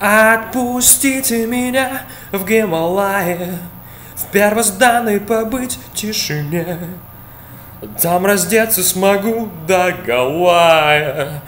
Отпустите меня в Гималае В первозданной побыть тишине. Там раздеться смогу до Гавайя